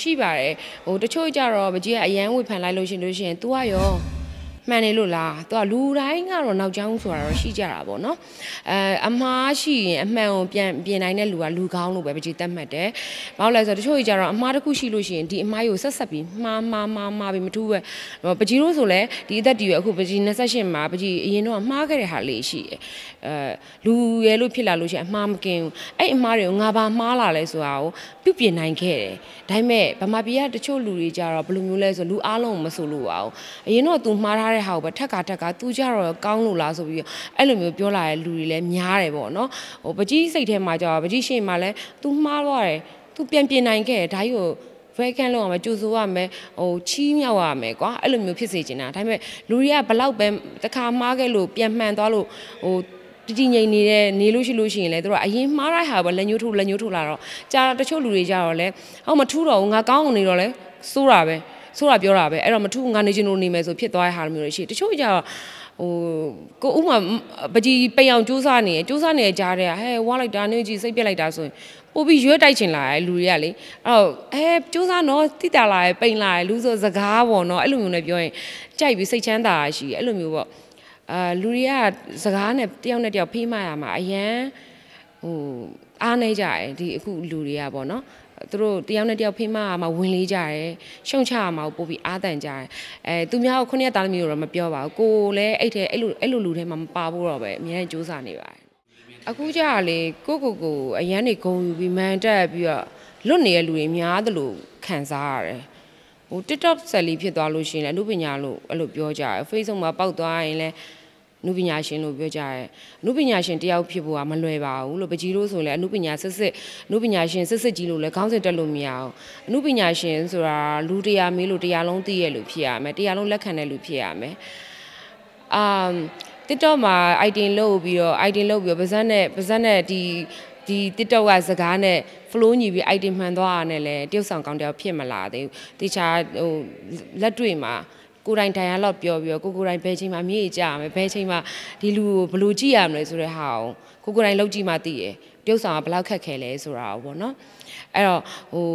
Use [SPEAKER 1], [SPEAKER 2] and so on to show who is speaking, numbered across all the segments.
[SPEAKER 1] ရှိပါတယ်ဟိုတချို့ကြတော့ပကြီးကအရန်ဝေဖန်လိုက်လို့ရှရင်လို့ရှရင် तू ကရော မှန်တယ်လို့လားသူကလူတိုင်းကတော့နောက်ကျောင်းဆိုတာတော့ရှိကြတာပေါ့နော်အဲအမှားရှိရင်အမှန်ကိုပြန်ပြင်နိုင်တဲ့လူကလူကောင်းလို့ပဲပကြီးတတ်မှတ်တယ်ဘာလို့လဲဆိုတော့တချို့ကြီးကြတော့အမှားတစ်ခုရှိလို့ရှိရင်ဒီအမှားကိုဆက်ဆက်ပြီးမှားမှားမှားမှားပြီးမထူးပဲပကြီးတို့ဆိုလဲဒီအသက်တည်ရအခုပကြီး28မှာပကြီးအရင်တော့မှားခဲ့တဲ့ဟာလေးရှိတယ်အဲလူရဲလို့ဖြစ်လာလို့ရှိရင်အမှားမကင်းဘူးအဲ့အမှားတွေကိုငါဘာမှားလာလဲဆိုတာကိုပြုပြင်နိုင်ခဲ့တယ်ဒါပေမဲ့ဗမာပြည်ကတချို့လူတွေကြတော့ဘယ်လိုမျိုးလဲဆိုလူအားလုံးမဆိုလို့ပါဘူးအရင်တော့ तू မှားထားတဲ့တဲ့ဟာကိုပဲထက်ကထက်ကသူကြတော့ကောင်းလို့လားဆိုပြီးအဲ့လိုမျိုးပြောလာတဲ့လူတွေလည်းများတယ်ပေါ့နော်ဟိုပကြီးစိတ်ထဲမှာကြာပကြီးရှင်မှာလည်း तू မှားသွားတယ်။ तू ပြန်ပြင်နိုင်ခဲ့တယ်ဒါကြီးကိုဖဲခန့်လောက်အောင်ကြိုဆိုရမယ်ဟိုချီးမြှောက်ရမယ်ကွာအဲ့လိုမျိုးဖြစ်စေချင်တာဒါပေမဲ့လူတွေကဘလောက်ပဲတခါမှားခဲ့လို့ပြန်မှန်သွားလို့ဟိုတတိငိမ့်နေတဲ့နေလို့ရှိလို့ရှိရင်လည်းတို့ကအရင်မှားလိုက်ဟာပဲလက်ညှိုးထိုးလက်ညှိုးထိုးလာတော့ကြာတချို့လူတွေကြတော့လဲဟောမထူးတော့ဘူးငါကောင်းအောင်နေတော့လဲစိုးတာပဲ ဆိုတာပြောတာပဲအဲ့တော့မထူးငါနေချင်လို့နေမယ်ဆိုဖြစ်သွားတဲ့ဟာမျိုးတွေရှိတချို့ကြတော့ဟိုကိုဥမာပကြီးပိန်အောင်စူးစမ်းနေရစူးစမ်းနေကြားတဲ့ဟဲဝါလိုက်တာနေကြီးစိတ်ပြက်လိုက်တာဆိုရင်ပို့ပြီးရွေးတိုက်ချင်လာတယ်လူတွေကလေအဲ့တော့အဲစူးစမ်းတော့တိတာလာရပိန်လာရလူဆိုစကားပေါ့နော်အဲ့လိုမျိုးနဲ့ပြောရင်ကြိုက်ပြီးစိတ်ချမ်းသာရှိတယ်အဲ့လိုမျိုးပေါ့အာလူတွေကစကားနဲ့တယောက်နဲ့တယောက်ဖေးမရမှာအရန်ဟိုအားနေကြတယ်ဒီအခုလူတွေကပေါ့နော် သူတို့တယောက်နဲ့တယောက်ဖေးမရမှာဝင်လေးကြတယ်ရှုံချရမှာပို့ပြီးအားတန်ကြတယ်အဲသူများကိုခုနှစ်သားသမီးတို့တော့မပြောပါဘူးကိုလည်းအဲ့ထဲအဲ့လိုအဲ့လိုလူထဲမှာမပါဘူးတော့ပဲအများကြီးစူးစမ်းနေပါတယ်အခုကြရလေကိုကိုကိုအရန်နေဂုံယူပြီးမန်တက်ပြီးတော့လွတ်နေတဲ့လူတွေများသလိုခံစားရတယ်ဟို TikTok ဆက်လီဖြစ်သွားလို့ရှိရင်လည်းအမှုပညာလို့အဲ့လိုပြောကြတယ် Facebook မှာပေါက်သွားရင်လည်း အနုပညာရှင်လို့ပြောကြရဲအနုပညာရှင်တယောက်ဖြစ်ဖို့ကမလွယ်ပါဘူးလို့ပကြီးလို့ဆိုရင်လည်းအနုပညာစစ်စစ်အနုပညာရှင်စစ်စစ်ကြီးလို့လည်းခေါင်းစဉ်တက်လို့မရအောင်အနုပညာရှင်ဆိုတာလူတရားမေးလို့တရားလုံးသိရလို့ဖြစ်ရမယ်တရားလုံးလက်ခံတဲ့လူဖြစ်ရမယ်အာ TikTok မှာ item လုပ်ပြီးတော့ item လုပ်ပြီးတော့ပါဇက်နဲ့ပါဇက်နဲ့ဒီဒီ TikTok ကစကားနဲ့ flow ညီပြီး item မှန်သွားတာနဲ့လည်းတရုပ်ဆောင်ကောင်းတယောက်ဖြစ်မလာသေးဘူးတခြားဟိုလက်တွေ့မှာ ကိုယ်တိုင်တိုင်ရလောက်ပြောပြီးတော့ကိုကိုယ်တိုင်ဘယ်ချိန်မှာမြေ့ကြရမယ်ဘယ်ချိန်မှာဒီလူကိုဘယ်လိုကြည့်ရမလဲဆိုတဲ့ဟာကိုကိုကိုယ်တိုင်လုပ်ကြည့်မှသိရယ်တရုပ်ဆောင်ကဘယ်လောက်ခက်ခဲလဲဆိုတာပေါ့နော်အဲ့တော့ဟို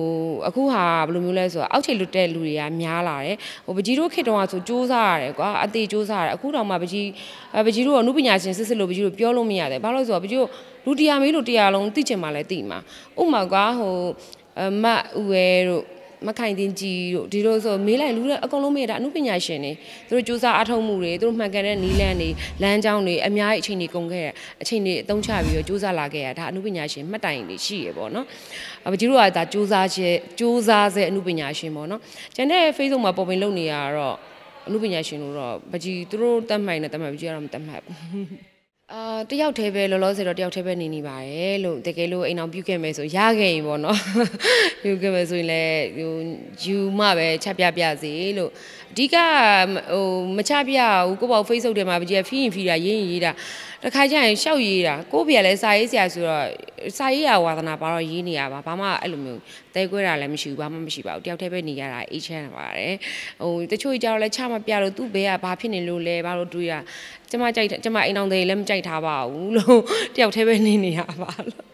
[SPEAKER 1] အခုဟာဘယ်လိုမျိုးလဲဆိုတော့အောက်ခြေလွတ်တဲ့လူတွေကများလာတယ်ဟိုပကြီးတို့ခေတ္တကဆိုစူးစမ်းရတယ်ကွာအသေးစူးစမ်းရတယ်အခုတော့မှပကြီးပကြီးတို့ကအမှုပညာရှင်စစ်စစ်လို့ပကြီးတို့ပြောလို့မရတယ်ဘာလို့လဲဆိုတော့ပကြီးတို့လူတရားမေးလို့တရားလုံးသိချင်မှလည်းသိမှာဥမာကွာဟိုမတ်ဦးဝဲတို့ မခိုင်တင်ကြီးတို့ဒီလိုဆိုမေးလိုက်လူတွေအကုန်လုံးမေးတာအမှုပညာရှင်တွေသူတို့စူးစမ်းအားထုတ်မှုတွေသူတို့မှန်ကန်တဲ့နီးလန်းတွေလမ်းကြောင်းတွေအများကြီးအချိန်တွေကုန်ခဲ့တယ်အချိန်တွေအသုံးချပြီးတော့စူးစမ်းလာခဲ့ရဒါအမှုပညာရှင်မှတ်တိုင်တွေရှိရပေါ့နော်အပကြီးတို့ကဒါစူးစမ်းချက်စူးစမ်းစေအမှုပညာရှင်ပေါ့နော်ကျန်တဲ့ Facebook မှာပေါ်ပင်လုပ်နေရတော့အမှုပညာရှင်တို့တော့ပကြီးသူတို့တတ်မှိုင်နဲ့တတ်မှိုင်ပကြီးကတော့မတတ်မှတ်ဘူး အာတယောက်တည်းပဲလောလောဆယ်တော့တယောက်တည်းပဲနေနေပါတယ်လို့တကယ်လို့အိမ်အောင်ပြုတ်ခဲ့မယ်ဆိုရခဲ့ရင်ပေါ့နော်ပြုတ်ခဲ့မယ်ဆိုရင်လည်းဟိုယူမှပဲချက်ပြပြစေလို့အဓိကဟိုမချပြဘူးကိုပေါ့ Facebook ထဲမှာကြည့်ဖီးရင်ဖီးတာရေးရင်ရေးတာတခါကျရင်ရှောက်ရေးတာကိုပြလည်းစာရေးဆရာဆိုတော့ စာရေးရဝါသနာပါတော့ရေးနေရပါဘာမှအဲ့လိုမျိုးတဲခွဲတာလည်းမရှိဘူးဘာမှမရှိပါဘူးတယောက်တည်းပဲနေရတာအေးချမ်းပါတယ်ဟိုတချို့ကြတော့လည်းချမပြလို့သူ့ဘဲကဘာဖြစ်နေလို့လဲဘာလို့တွေးရကျမကြိုက်ကျမအိမ်အောင်တွေလည်းမကြိုက်ထားပါဘူးလို့တယောက်တည်းပဲနေနေရပါလို့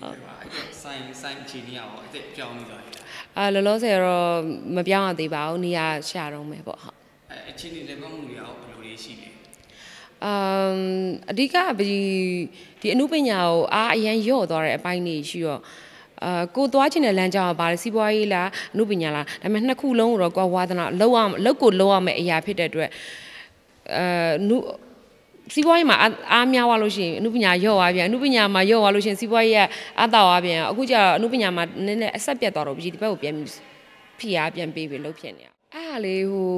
[SPEAKER 2] ဟုတ်ပါဆိုင်ဆိုင်ချီနေရအောင်အစ်ပြောင်းနေသွားတယ်
[SPEAKER 1] အာလောလောဆယ်တော့မပြောင်းရသေးပါဘူးနေရာရှာတော့မယ်ပေါ့ဟုတ်
[SPEAKER 2] အဲအချင်းတွေလည်းကောင်းမှုတွေအောင်ဘယ်လိုတွေရှိလဲ
[SPEAKER 1] အမ်အဓိကဒီဒီအမှုပညာကိုအားအရန်ရော့သွားတဲ့အပိုင်းတွေရှိတော့အာကိုသွားချင်တဲ့လမ်းကြောင်းကဘာလဲစီးပွားရေးလားအမှုပညာလားဒါပေမဲ့နှစ်ခုလုံးတော့ကွာဝါသနာလောက်အောင်လောက်ကိုလောက်အောင်မဲ့အရာဖြစ်တဲ့အတွက်အဲနုစီးပွားရေးမှာအားများသွားလို့ရှိရင်အမှုပညာရော့သွားပြန်အမှုပညာမှာရော့သွားလို့ရှိရင်စီးပွားရေးကအားတောက်သွားပြန်အခုကျတော့အမှုပညာမှာနည်းနည်းအဆက်ပြတ်သွားတော့ဒီဘက်ကိုပြန်ဖိအားပြန်ပေးပြီးလှုပ်ဖြစ်နေအဲ့ဒါလေးဟို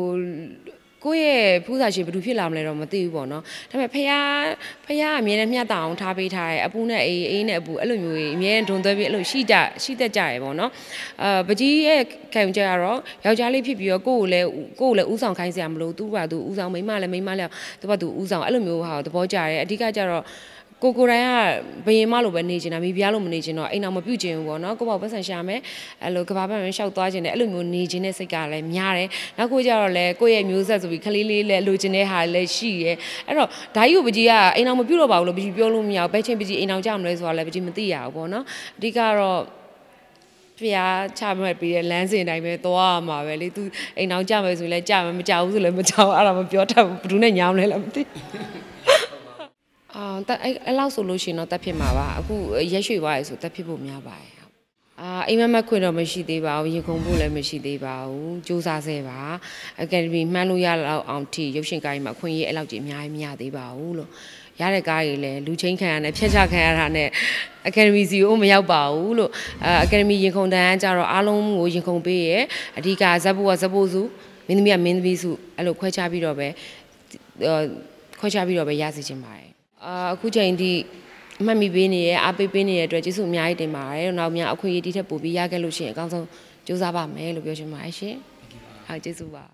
[SPEAKER 1] ကိုယ့်ရဲ့ဖူးစာရှင်ဘယ်သူဖြစ်လာမလဲတော့မသိဘူးပေါ့နော်ဒါပေမဲ့ဖះဖះအမြဲတမ်းမျှတအောင်ထားပေးထားတယ်အပူနဲ့အေးအေးနဲ့အပူအဲ့လိုမျိုးအမြဲတမ်းဒုံသွဲပြီးအဲ့လိုရှိကြရှိတတ်ကြရပေါ့နော်အာပကြီးရဲ့ခံကြရတော့ယောက်ျားလေးဖြစ်ပြီးတော့ကိုယ့်ကိုလည်းကိုယ့်ကိုလည်းဥဆောင်ခိုင်းစရာမလိုသူ့ဘာသူဥဆောင်မိန်းမလည်းမိန်းမလည်းသူ့ဘာသူဥဆောင်အဲ့လိုမျိုးဟာသဘောကျတယ်အဓိကကျတော့ ကိုကိုတိုင်းကဘယင်မလိုပဲနေချင်တာမိဖုရားလိုမနေချင်တော့အိမ်အောင်မပြုတ်ချင်ဘူးပေါ့နော်ကိုပေါ့ပတ်ဆန်ရှာမယ်အဲ့လိုကဘာပတ်မယ်ရှောက်သွားချင်တယ်အဲ့လိုမျိုးနေချင်တဲ့စိတ်ကလည်းများတယ်နောက်ကိုကြတော့လေကိုရဲ့မျိုးဆက်ဆိုပြီးခလေးလေးလည်းလိုချင်တဲ့ဟာလည်းရှိရဲအဲ့တော့ဓာကြီးကိုပကြီးကအိမ်အောင်မပြုတ်တော့ပါဘူးလို့ပကြီးပြောလို့မရဘူးဘယ်ချိန်ပကြီးအိမ်အောင်ကြမလဲဆိုတာလည်းပကြီးမသိရဘူးပေါ့နော်အဓိကတော့ဖျားချမှတ်ပြီးတဲ့လမ်းစဉ်တိုင်းပဲသွားရမှာပဲလေ तू အိမ်အောင်ကြမယ်ဆိုလဲကြမယ်မကြဘူးဆိုလဲမကြဘူးအဲ့ဒါမပြောတတ်ဘူးဘယ်သူနဲ့ညောင်းလဲလည်းမသိ အာတက်အဲ့အဲ့လောက်ဆိုလို့ရှိရင်တော့တက်ဖြစ်မှာပါအခုရက်ရွှေသွားရဆိုတက်ဖြစ်ဖို့များပါတယ်အာအိမ်မက်မက်ခွင့်တော့မရှိသေးပါဘူးရင်ခုန်ဖို့လည်းမရှိသေးပါဘူးစူးစမ်းဆဲပါအကယ်ဒမီမှန်းလို့ရလောက်အောင်ထိရုပ်ရှင်ကားကြီးမှာအခွင့်အရေးအဲ့လောက်ကြီးအများကြီးမရသေးပါဘူးလို့ရတဲ့ကားကြီးလည်းလူချင်းခံရတယ်ဖျက်ချခံရတာနဲ့အကယ်ဒမီစီကိုမရောက်ပါဘူးလို့အဲအကယ်ဒမီရင်ခုန်တန်းကကြတော့အားလုံးကိုရင်ခုန်ပေးရဲ့အဓိကဇက်ဘူးကဇက်ဘူးစုမင်းသမီးကမင်းသမီးစုအဲ့လိုခွဲခြားပြီးတော့ပဲခွဲခြားပြီးတော့ပဲရစီခြင်းပါတယ် အာအခုချိန်ထိအမှတ်မိပေးနေရဲ့အားပေးပေးနေတဲ့အတွက်ကျေးဇူးအများကြီးတင်ပါတယ်။နောက်များအခွင့်အရေးဒီထက်ပိုပြီးရခဲ့လို့ရှိရင်အကောင်းဆုံးကြိုးစားပါမယ်လို့ပြောချင်ပါတယ်ရှင်။ဟုတ်ကျေးဇူးပါ